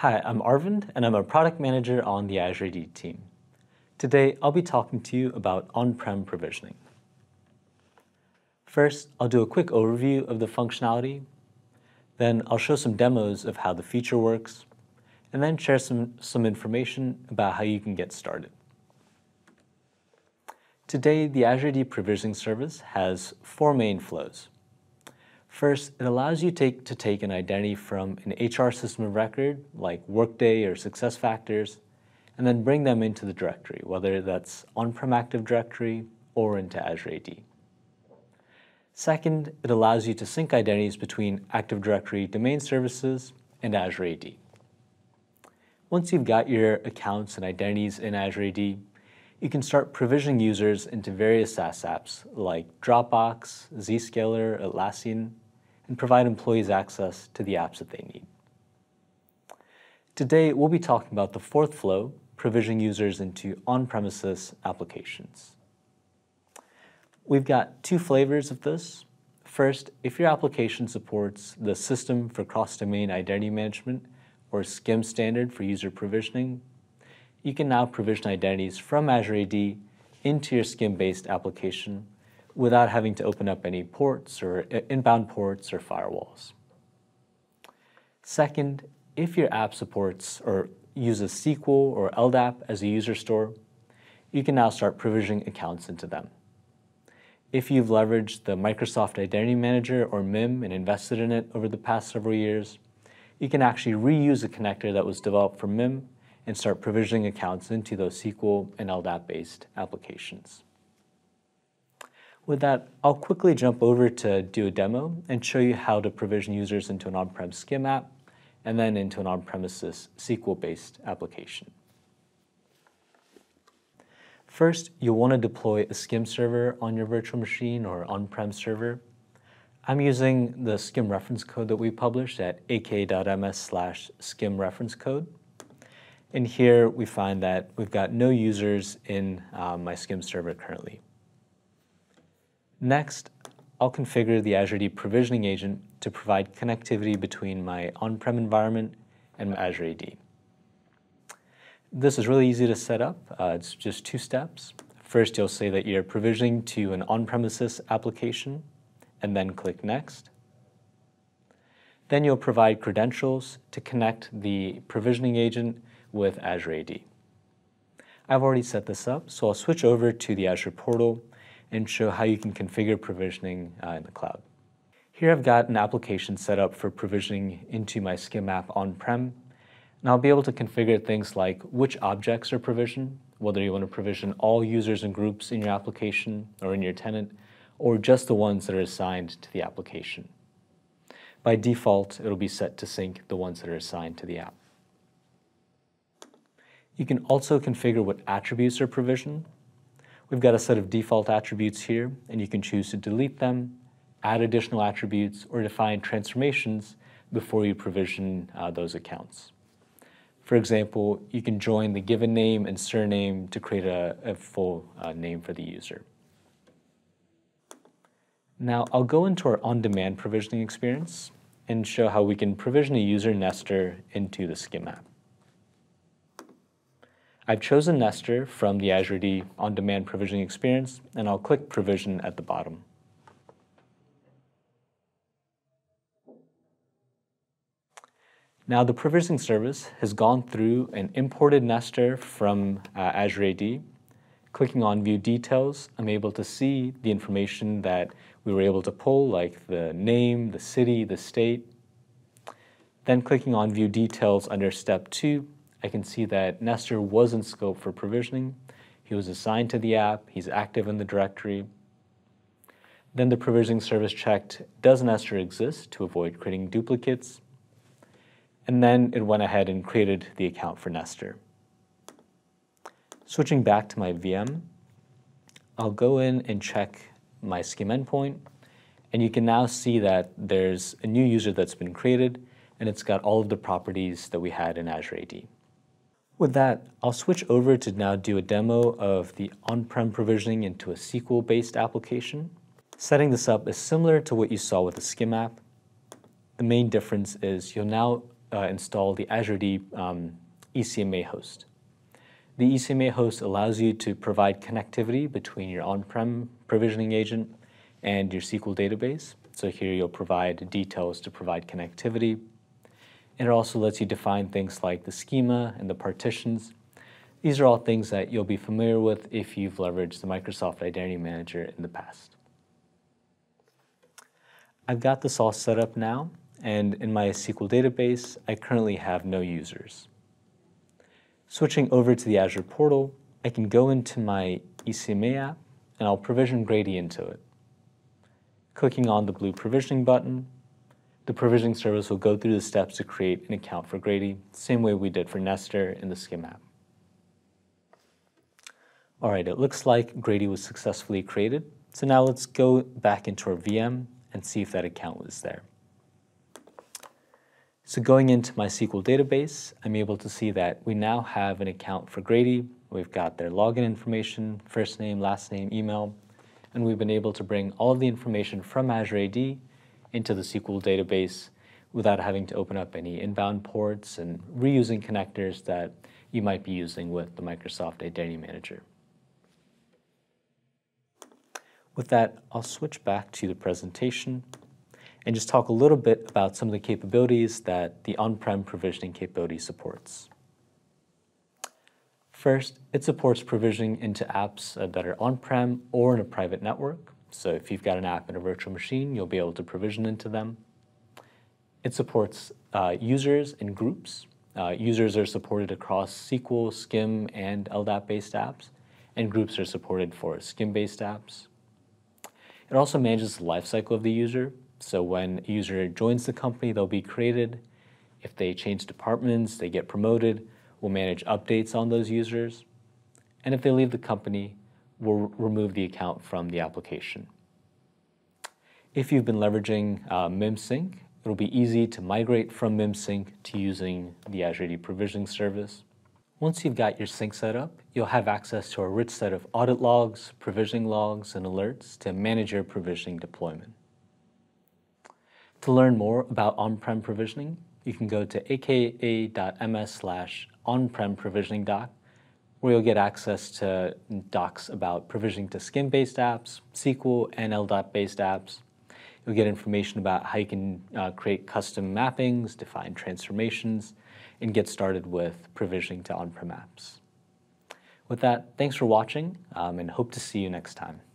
Hi, I'm Arvind, and I'm a product manager on the Azure AD team. Today, I'll be talking to you about on-prem provisioning. First, I'll do a quick overview of the functionality. Then I'll show some demos of how the feature works, and then share some, some information about how you can get started. Today, the Azure AD Provisioning Service has four main flows. First, it allows you take, to take an identity from an HR system of record, like Workday or SuccessFactors, and then bring them into the directory, whether that's on-prem Active Directory or into Azure AD. Second, it allows you to sync identities between Active Directory domain services and Azure AD. Once you've got your accounts and identities in Azure AD, you can start provisioning users into various SaaS apps like Dropbox, Zscaler, Atlassian, and provide employees access to the apps that they need. Today, we'll be talking about the fourth flow, provisioning users into on-premises applications. We've got two flavors of this. First, if your application supports the System for Cross-Domain Identity Management, or SCIM standard for user provisioning, you can now provision identities from Azure AD into your SCIM-based application without having to open up any ports or uh, inbound ports or firewalls. Second, if your app supports or uses SQL or LDAP as a user store, you can now start provisioning accounts into them. If you've leveraged the Microsoft Identity Manager or MIM and invested in it over the past several years, you can actually reuse a connector that was developed for MIM and start provisioning accounts into those SQL and LDAP-based applications. With that, I'll quickly jump over to do a demo and show you how to provision users into an on-prem SCIM app and then into an on-premises SQL-based application. First, you'll want to deploy a SCIM server on your virtual machine or on-prem server I'm using the SCIM reference code that we published at aka.ms slash SCIM reference code. And here we find that we've got no users in um, my SCIM server currently. Next, I'll configure the Azure AD provisioning agent to provide connectivity between my on-prem environment and Azure AD. This is really easy to set up. Uh, it's just two steps. First, you'll say that you're provisioning to an on-premises application and then click Next. Then you'll provide credentials to connect the provisioning agent with Azure AD. I've already set this up, so I'll switch over to the Azure portal and show how you can configure provisioning uh, in the cloud. Here I've got an application set up for provisioning into my SCIM app on-prem, and I'll be able to configure things like which objects are provisioned, whether you want to provision all users and groups in your application or in your tenant, or just the ones that are assigned to the application. By default, it'll be set to sync the ones that are assigned to the app. You can also configure what attributes are provisioned. We've got a set of default attributes here, and you can choose to delete them, add additional attributes, or define transformations before you provision uh, those accounts. For example, you can join the given name and surname to create a, a full uh, name for the user. Now I'll go into our on-demand provisioning experience and show how we can provision a user Nestor into the SCIM app. I've chosen Nestor from the Azure AD on-demand provisioning experience, and I'll click Provision at the bottom. Now the provisioning service has gone through and imported Nestor from uh, Azure AD. Clicking on View Details, I'm able to see the information that we were able to pull like the name, the city, the state. Then clicking on view details under step two, I can see that Nestor was in scope for provisioning. He was assigned to the app, he's active in the directory. Then the provisioning service checked, does Nestor exist to avoid creating duplicates? And then it went ahead and created the account for Nestor. Switching back to my VM, I'll go in and check my SCIM endpoint, and you can now see that there's a new user that's been created, and it's got all of the properties that we had in Azure AD. With that, I'll switch over to now do a demo of the on-prem provisioning into a SQL-based application. Setting this up is similar to what you saw with the SCIM app. The main difference is you'll now uh, install the Azure AD um, ECMA host. The ECMA host allows you to provide connectivity between your on-prem provisioning agent and your SQL database. So here you'll provide details to provide connectivity. And it also lets you define things like the schema and the partitions. These are all things that you'll be familiar with if you've leveraged the Microsoft Identity Manager in the past. I've got this all set up now, and in my SQL database, I currently have no users. Switching over to the Azure portal, I can go into my ECMA app, and I'll provision Grady into it. Clicking on the blue provisioning button, the provisioning service will go through the steps to create an account for Grady, same way we did for Nestor in the SCIM app. All right, it looks like Grady was successfully created. So now let's go back into our VM and see if that account was there. So going into my SQL database, I'm able to see that we now have an account for Grady. We've got their login information, first name, last name, email, and we've been able to bring all of the information from Azure AD into the SQL database without having to open up any inbound ports and reusing connectors that you might be using with the Microsoft Identity Manager. With that, I'll switch back to the presentation and just talk a little bit about some of the capabilities that the on-prem provisioning capability supports. First, it supports provisioning into apps that are on-prem or in a private network. So if you've got an app in a virtual machine, you'll be able to provision into them. It supports uh, users and groups. Uh, users are supported across SQL, SCIM, and LDAP-based apps, and groups are supported for SCIM-based apps. It also manages the lifecycle of the user. So when a user joins the company, they'll be created. If they change departments, they get promoted, we'll manage updates on those users. And if they leave the company, we'll remove the account from the application. If you've been leveraging uh, MIM Sync, it'll be easy to migrate from MIM Sync to using the Azure AD provisioning service. Once you've got your sync set up, you'll have access to a rich set of audit logs, provisioning logs, and alerts to manage your provisioning deployment. To learn more about on-prem provisioning, you can go to aka.ms slash on-prem provisioning doc, where you'll get access to docs about provisioning to SCIM-based apps, SQL, and LDAP-based apps. You'll get information about how you can uh, create custom mappings, define transformations, and get started with provisioning to on-prem apps. With that, thanks for watching um, and hope to see you next time.